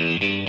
Mm-hmm.